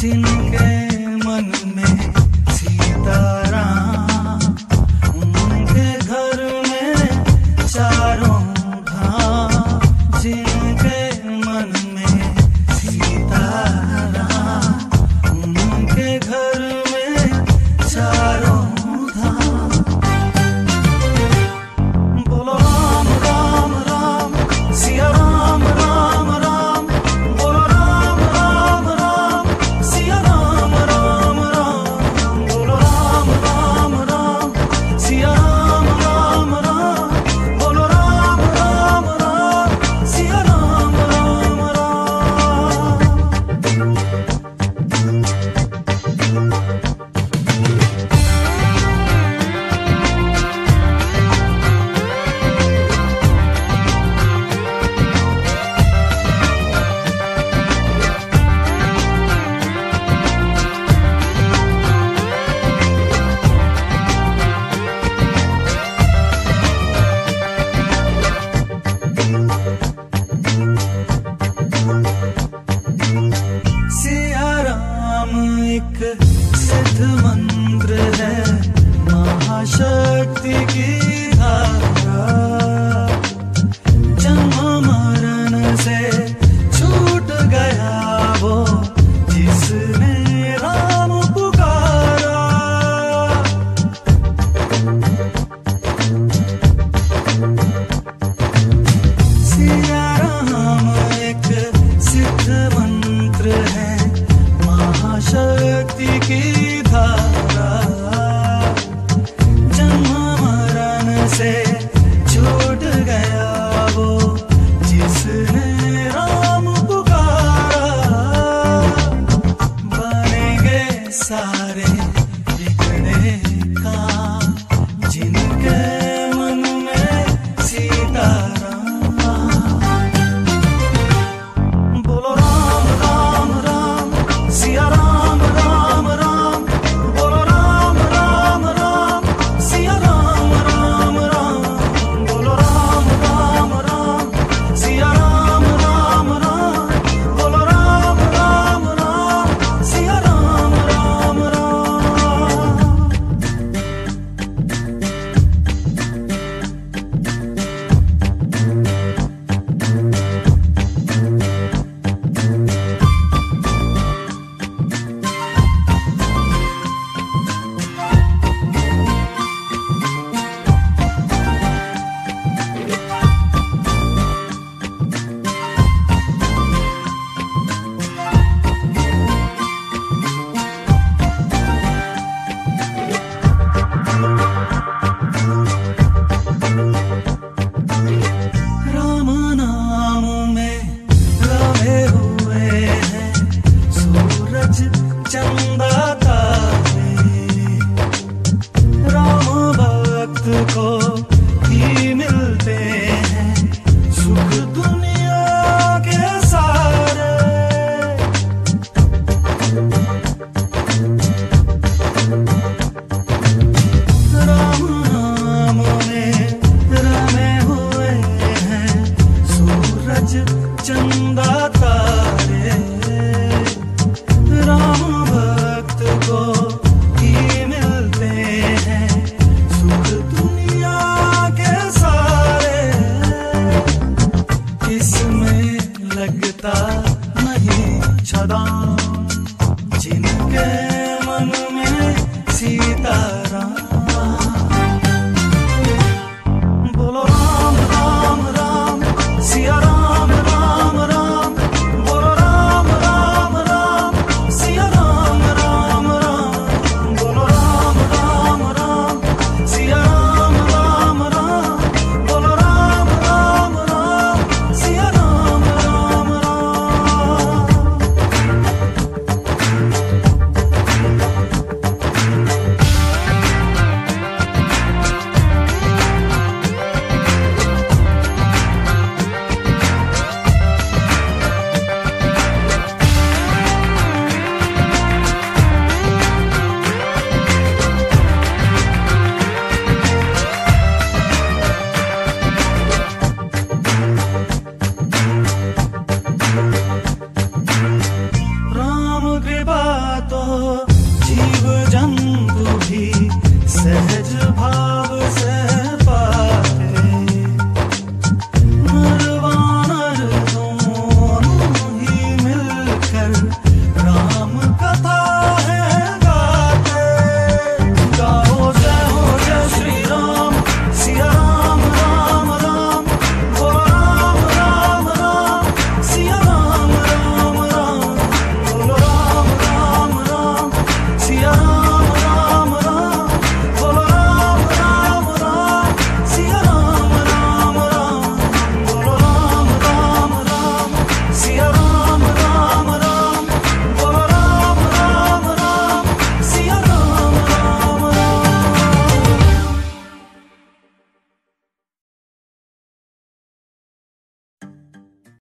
जिनके मन में शक्ति की धारा। से छूट गया वो, जिसने राम पुकारा। सिया राम एक सिद्ध मंत्र है, महाशक्ति की Alban. says it's impossible.